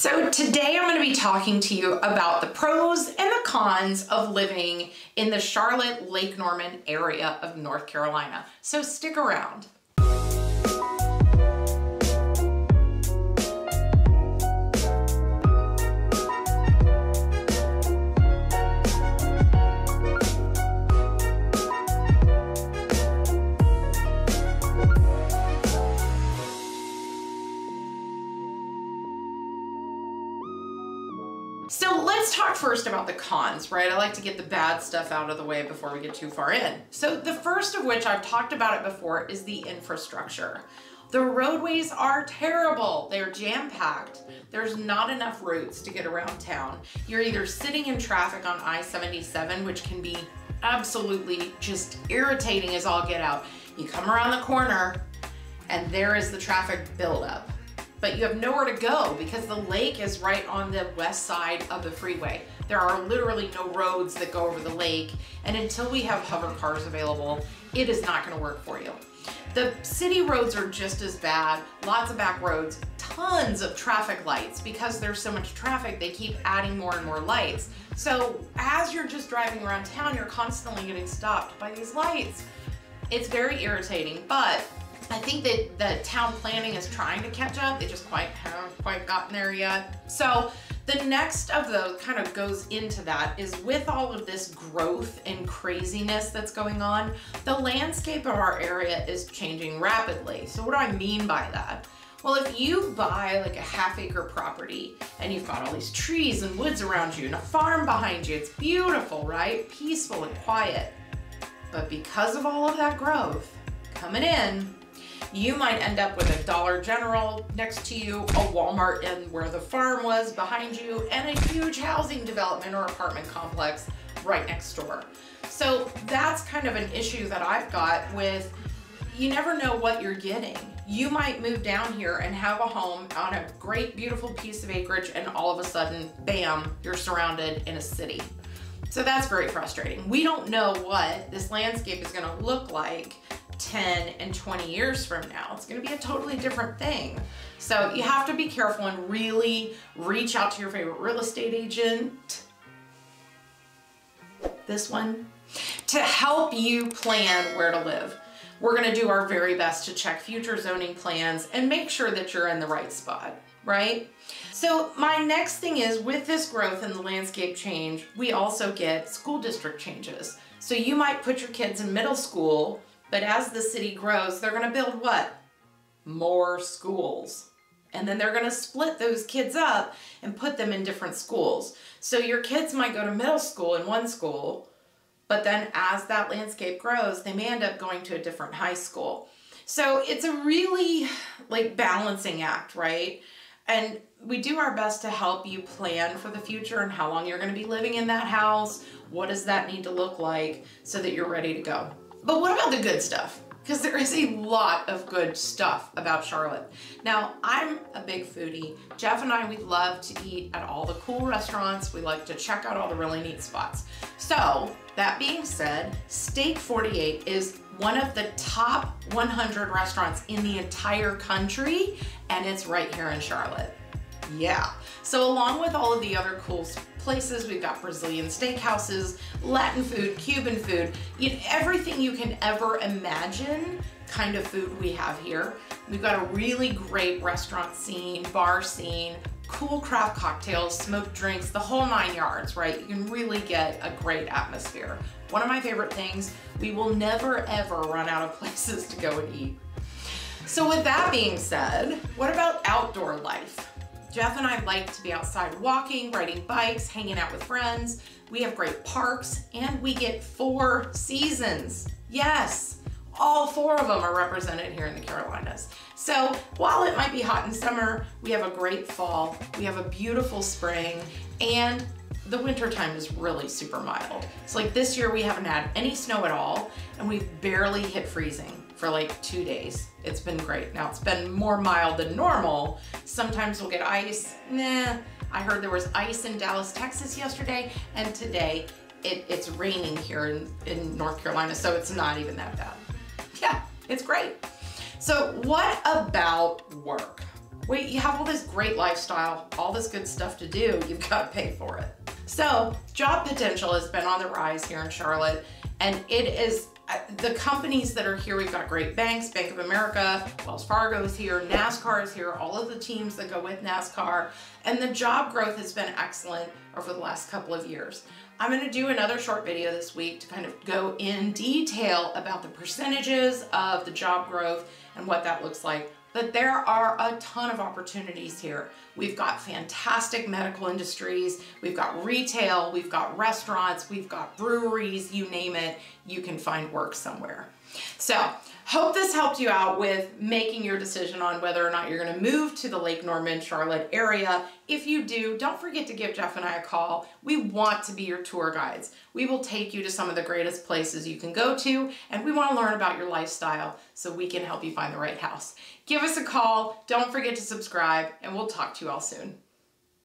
So today I'm going to be talking to you about the pros and the cons of living in the Charlotte Lake Norman area of North Carolina. So stick around. First about the cons, right? I like to get the bad stuff out of the way before we get too far in. So the first of which I've talked about it before is the infrastructure. The roadways are terrible. They're jam-packed. There's not enough routes to get around town. You're either sitting in traffic on I-77, which can be absolutely just irritating as all get out. You come around the corner and there is the traffic buildup but you have nowhere to go because the lake is right on the west side of the freeway. There are literally no roads that go over the lake, and until we have hover cars available, it is not gonna work for you. The city roads are just as bad, lots of back roads, tons of traffic lights. Because there's so much traffic, they keep adding more and more lights. So as you're just driving around town, you're constantly getting stopped by these lights. It's very irritating, but I think that the town planning is trying to catch up. They just quite haven't quite gotten there yet. So the next of those kind of goes into that is with all of this growth and craziness that's going on, the landscape of our area is changing rapidly. So what do I mean by that? Well, if you buy like a half acre property and you've got all these trees and woods around you and a farm behind you, it's beautiful, right? Peaceful and quiet. But because of all of that growth coming in, you might end up with a Dollar General next to you, a Walmart in where the farm was behind you, and a huge housing development or apartment complex right next door. So that's kind of an issue that I've got with you never know what you're getting. You might move down here and have a home on a great, beautiful piece of acreage, and all of a sudden, bam, you're surrounded in a city. So that's very frustrating. We don't know what this landscape is gonna look like 10 and 20 years from now. It's gonna be a totally different thing. So you have to be careful and really reach out to your favorite real estate agent, this one, to help you plan where to live. We're gonna do our very best to check future zoning plans and make sure that you're in the right spot, right? So my next thing is with this growth and the landscape change, we also get school district changes. So you might put your kids in middle school but as the city grows, they're gonna build what? More schools. And then they're gonna split those kids up and put them in different schools. So your kids might go to middle school in one school, but then as that landscape grows, they may end up going to a different high school. So it's a really like balancing act, right? And we do our best to help you plan for the future and how long you're going to be living in that house. What does that need to look like so that you're ready to go? But what about the good stuff? Because there is a lot of good stuff about Charlotte. Now, I'm a big foodie. Jeff and I, we love to eat at all the cool restaurants. We like to check out all the really neat spots. So, that being said, Steak 48 is one of the top 100 restaurants in the entire country, and it's right here in Charlotte. Yeah. So along with all of the other cool places, we've got Brazilian steakhouses, Latin food, Cuban food, you know, everything you can ever imagine kind of food we have here. We've got a really great restaurant scene, bar scene, cool craft cocktails, smoked drinks, the whole nine yards, right? You can really get a great atmosphere. One of my favorite things, we will never ever run out of places to go and eat. So with that being said, what about outdoor life? Jeff and I like to be outside walking, riding bikes, hanging out with friends. We have great parks and we get four seasons. Yes, all four of them are represented here in the Carolinas. So while it might be hot in summer, we have a great fall, we have a beautiful spring, and the winter time is really super mild. So like this year we haven't had any snow at all, and we've barely hit freezing for like two days. It's been great. Now it's been more mild than normal. Sometimes we'll get ice. Nah, I heard there was ice in Dallas, Texas yesterday, and today it, it's raining here in, in North Carolina, so it's not even that bad. Yeah, it's great. So what about work? Wait, you have all this great lifestyle, all this good stuff to do, you've got to pay for it. So, job potential has been on the rise here in Charlotte, and it is uh, the companies that are here, we've got great banks, Bank of America, Wells Fargo is here, NASCAR is here, all of the teams that go with NASCAR, and the job growth has been excellent over the last couple of years. I'm gonna do another short video this week to kind of go in detail about the percentages of the job growth and what that looks like but there are a ton of opportunities here. We've got fantastic medical industries, we've got retail, we've got restaurants, we've got breweries, you name it, you can find work somewhere. So hope this helped you out with making your decision on whether or not you're gonna move to the Lake Norman, Charlotte area. If you do, don't forget to give Jeff and I a call. We want to be your tour guides. We will take you to some of the greatest places you can go to, and we wanna learn about your lifestyle so we can help you find the right house. Give us a call, don't forget to subscribe, and we'll talk to you all soon.